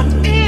I'll